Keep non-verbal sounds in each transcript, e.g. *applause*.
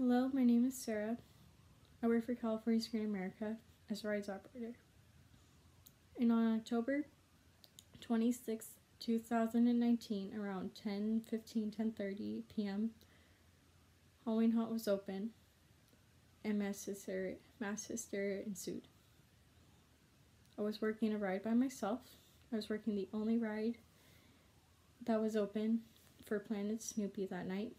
Hello, my name is Sarah. I work for California's Great America as a rides operator. And on October 26, 2019, around 10 15, 10 30 p.m., Halloween Haunt was open and mass hysteria, mass hysteria ensued. I was working a ride by myself. I was working the only ride that was open for Planet Snoopy that night.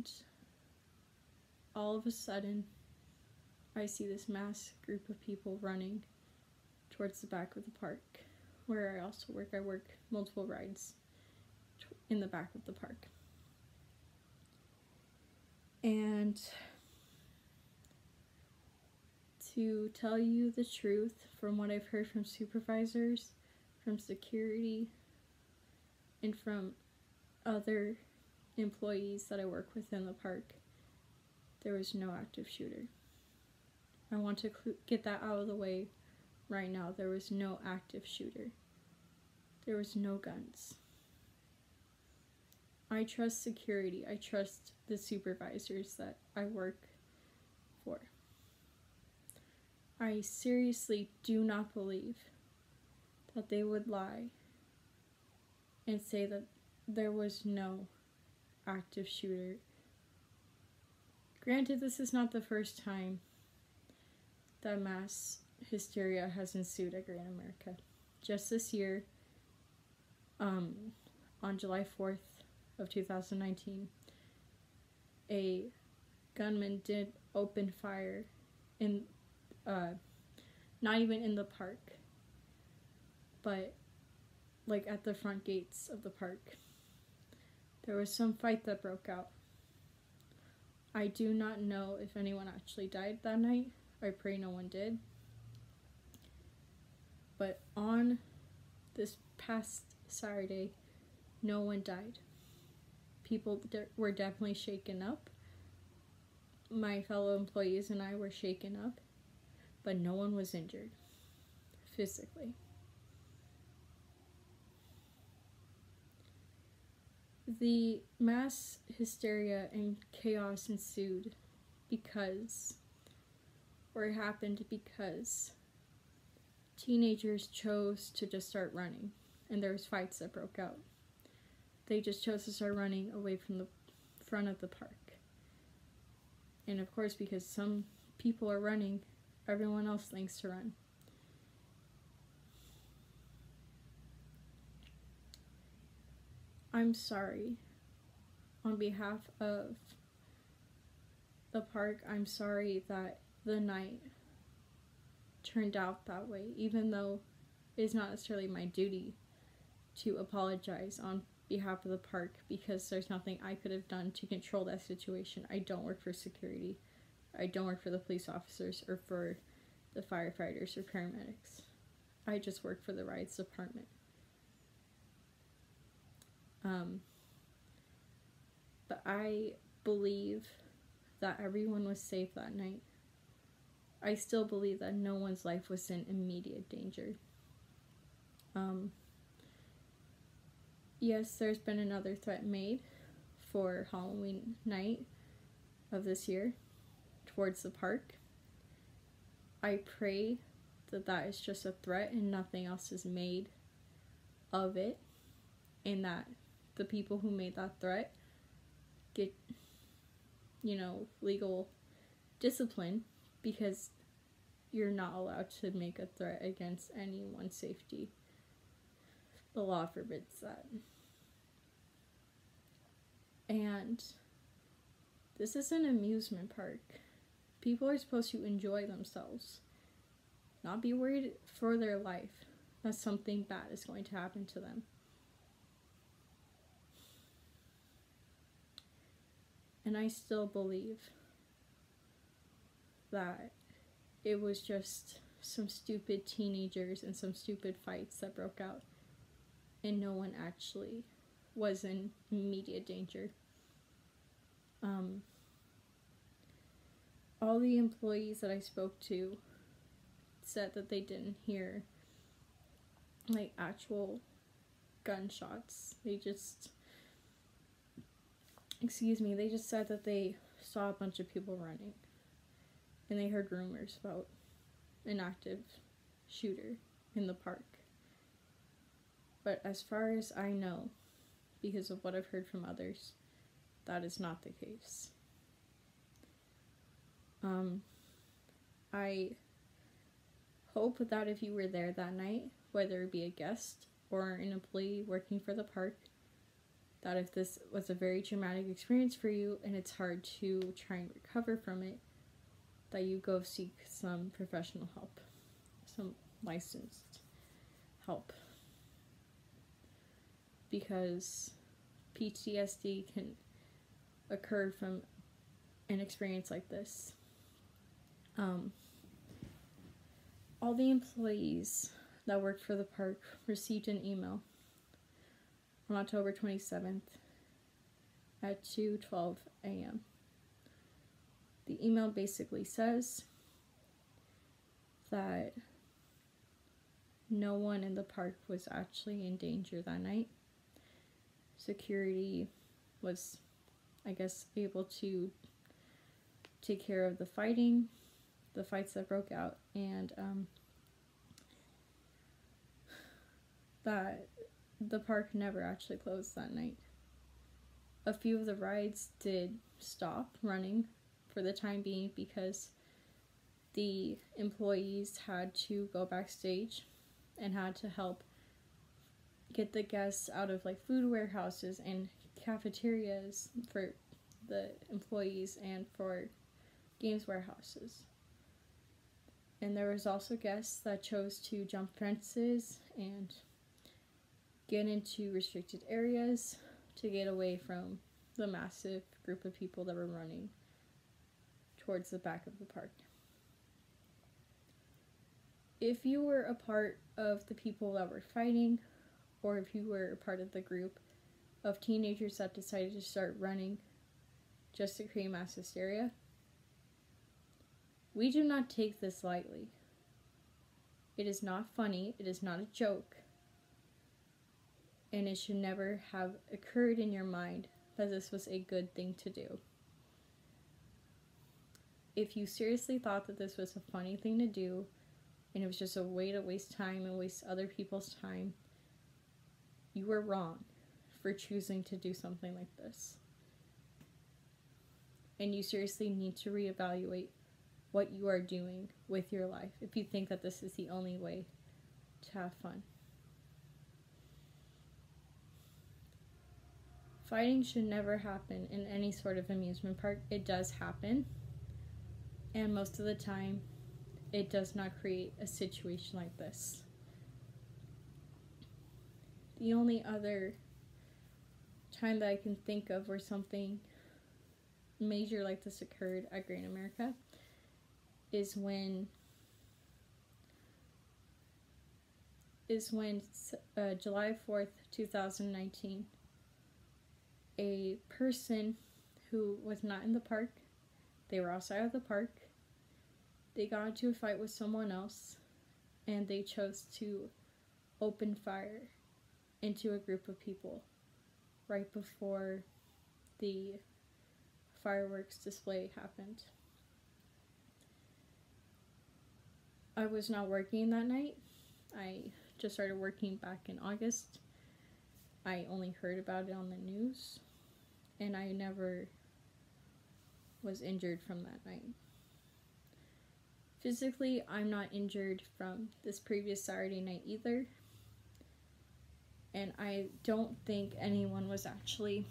And all of a sudden, I see this mass group of people running towards the back of the park where I also work. I work multiple rides in the back of the park. And to tell you the truth from what I've heard from supervisors, from security, and from other employees that I work with in the park, there was no active shooter. I want to get that out of the way right now. There was no active shooter. There was no guns. I trust security. I trust the supervisors that I work for. I seriously do not believe that they would lie and say that there was no active shooter. Granted, this is not the first time that mass hysteria has ensued at Great America. Just this year, um, on July 4th of 2019, a gunman did open fire in, uh, not even in the park, but like at the front gates of the park. There was some fight that broke out. I do not know if anyone actually died that night. I pray no one did. But on this past Saturday, no one died. People de- were definitely shaken up. My fellow employees and I were shaken up, but no one was injured physically. The mass hysteria and chaos ensued because, or it happened because, teenagers chose to just start running, and there was fights that broke out. They just chose to start running away from the front of the park. And of course, because some people are running, everyone else thinks to run. I'm sorry. On behalf of the park, I'm sorry that the night turned out that way, even though it's not necessarily my duty to apologize on behalf of the park because there's nothing I could have done to control that situation. I don't work for security. I don't work for the police officers or for the firefighters or paramedics. I just work for the rides department. Um, but I believe that everyone was safe that night. I still believe that no one's life was in immediate danger. Um, yes, there's been another threat made for Halloween night of this year towards the park. I pray that that is just a threat and nothing else is made of it, and that the people who made that threat get, you know, legal discipline because you're not allowed to make a threat against anyone's safety. The law forbids that. And this is an amusement park. People are supposed to enjoy themselves, not be worried for their life that something bad is going to happen to them. And I still believe that it was just some stupid teenagers and some stupid fights that broke out, and no one actually was in immediate danger. Um, all the employees that I spoke to said that they didn't hear like actual gunshots. They just excuse me, they just said that they saw a bunch of people running and they heard rumors about an active shooter in the park. But as far as I know, because of what I've heard from others, that is not the case. Um, I hope that if you were there that night, whether it be a guest or an employee working for the park, that if this was a very traumatic experience for you and it's hard to try and recover from it, that you go seek some professional help, some licensed help. Because PTSD can occur from an experience like this. Um, all the employees that worked for the park received an email on October 27th at 2:12 a.m. The email basically says that no one in the park was actually in danger that night. Security was I guess able to take care of the fighting, the fights that broke out and um, *sighs* that the park never actually closed that night. A few of the rides did stop running for the time being because the employees had to go backstage and had to help get the guests out of like food warehouses and cafeterias for the employees and for games warehouses. And there was also guests that chose to jump fences and get into restricted areas to get away from the massive group of people that were running towards the back of the park. If you were a part of the people that were fighting, or if you were a part of the group of teenagers that decided to start running just to create mass hysteria, we do not take this lightly. It is not funny, it is not a joke and it should never have occurred in your mind that this was a good thing to do. If you seriously thought that this was a funny thing to do and it was just a way to waste time and waste other people's time, you were wrong for choosing to do something like this. And you seriously need to reevaluate what you are doing with your life if you think that this is the only way to have fun. Fighting should never happen in any sort of amusement park. It does happen, and most of the time, it does not create a situation like this. The only other time that I can think of where something major like this occurred at Great America is when is when uh, July 4th, 2019 a person who was not in the park. They were outside of the park. They got into a fight with someone else and they chose to open fire into a group of people right before the fireworks display happened. I was not working that night. I just started working back in August. I only heard about it on the news and I never was injured from that night. Physically, I'm not injured from this previous Saturday night either. And I don't think anyone was actually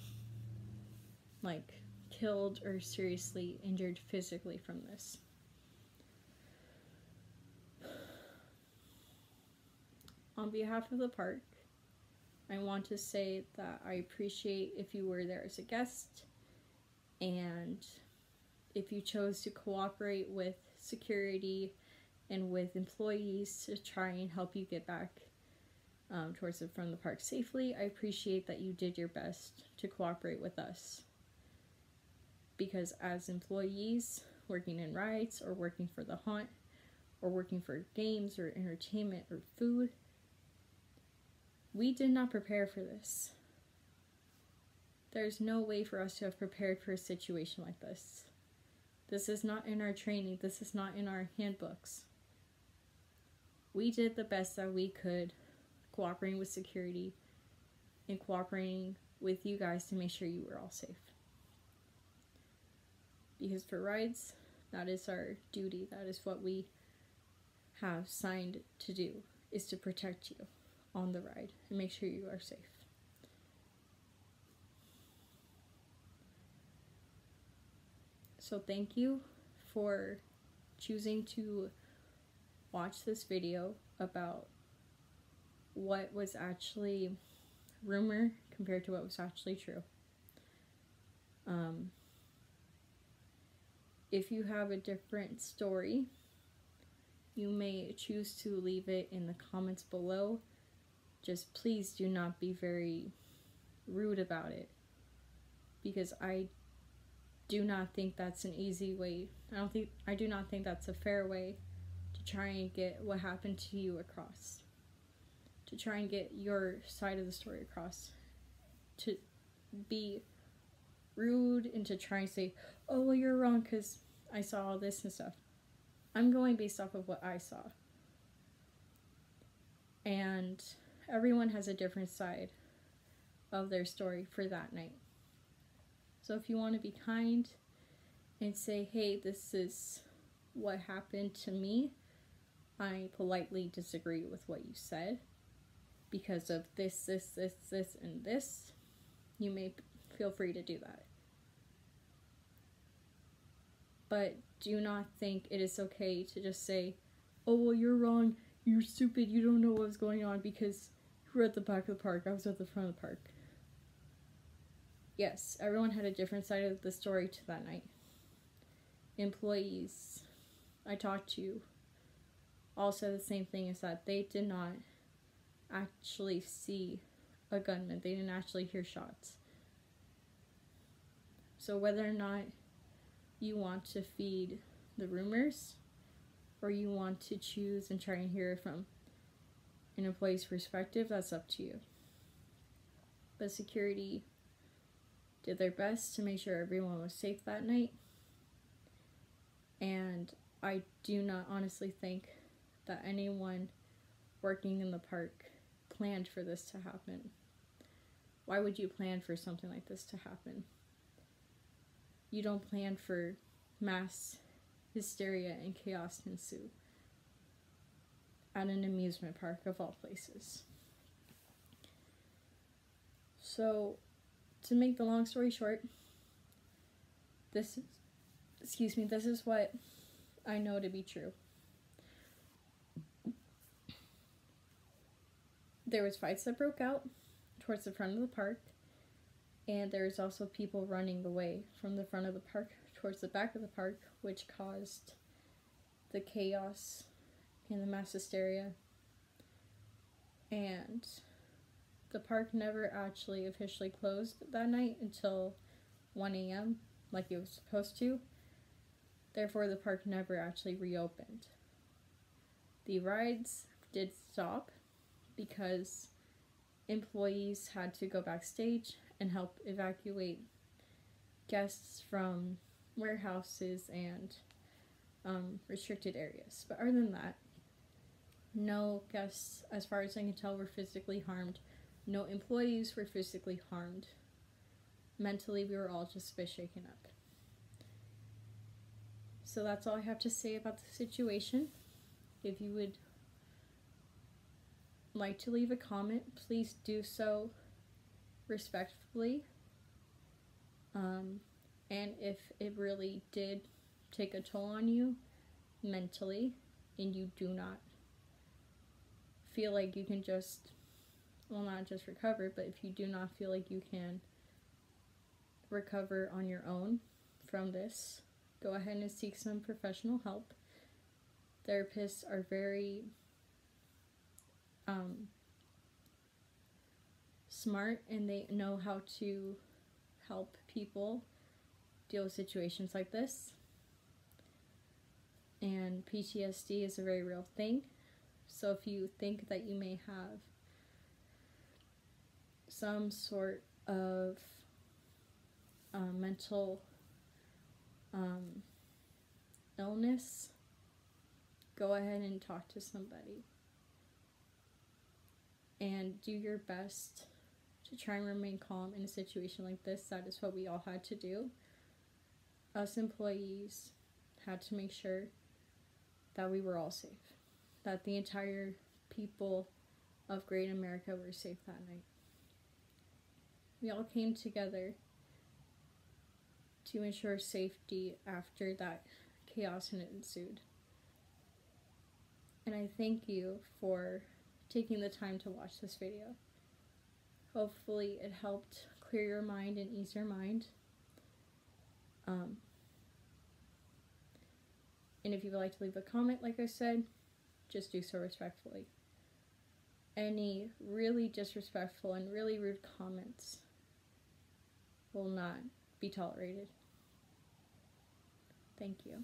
like killed or seriously injured physically from this. On behalf of the park, I want to say that I appreciate if you were there as a guest and if you chose to cooperate with security and with employees to try and help you get back um, towards the from the park safely. I appreciate that you did your best to cooperate with us. Because as employees working in rides or working for the haunt or working for games or entertainment or food, we did not prepare for this. There's no way for us to have prepared for a situation like this. This is not in our training, this is not in our handbooks. We did the best that we could cooperating with security and cooperating with you guys to make sure you were all safe. Because for rides, that is our duty, that is what we have signed to do, is to protect you on the ride and make sure you are safe. So thank you for choosing to watch this video about what was actually rumor compared to what was actually true. Um, if you have a different story, you may choose to leave it in the comments below. Just please do not be very rude about it because I do not think that's an easy way. I don't think I do not think that's a fair way to try and get what happened to you across. To try and get your side of the story across. To be rude and to try and say, "Oh, well, you're wrong cuz I saw all this and stuff." I'm going based off of what I saw. And everyone has a different side of their story for that night. So if you want to be kind and say, hey, this is what happened to me, I politely disagree with what you said because of this, this, this, this, and this, you may feel free to do that. But do not think it is okay to just say, oh, well, you're wrong, you're stupid, you don't know what's going on because you were at the back of the park, I was at the front of the park yes, everyone had a different side of the story to that night. Employees I talked to all said the same thing is that they did not actually see a gunman, they didn't actually hear shots. So, whether or not you want to feed the rumors or you want to choose and try and hear from an employee's perspective, that's up to you. But security did their best to make sure everyone was safe that night. And I do not honestly think that anyone working in the park planned for this to happen. Why would you plan for something like this to happen? You don't plan for mass hysteria and chaos to ensue at an amusement park of all places. So, to make the long story short, this is, excuse me, this is what I know to be true. There was fights that broke out towards the front of the park, and there was also people running away from the front of the park towards the back of the park, which caused the chaos and the mass hysteria. And the park never actually officially closed that night until 1 a.m., like it was supposed to. Therefore, the park never actually reopened. The rides did stop because employees had to go backstage and help evacuate guests from warehouses and um, restricted areas. But other than that, no guests, as far as I can tell, were physically harmed no employees were physically harmed. Mentally, we were all just a bit shaken up. So that's all I have to say about the situation. If you would like to leave a comment, please do so respectfully. Um, and if it really did take a toll on you mentally and you do not feel like you can just well, not just recover, but if you do not feel like you can recover on your own from this, go ahead and seek some professional help. Therapists are very um, smart and they know how to help people deal with situations like this. And PTSD is a very real thing. So if you think that you may have some sort of uh, mental um, illness, go ahead and talk to somebody. And do your best to try and remain calm in a situation like this. That is what we all had to do. Us employees had to make sure that we were all safe, that the entire people of Great America were safe that night. We all came together to ensure safety after that chaos had ensued. And I thank you for taking the time to watch this video. Hopefully, it helped clear your mind and ease your mind. Um, and if you would like to leave a comment, like I said, just do so respectfully. Any really disrespectful and really rude comments will not be tolerated. Thank you.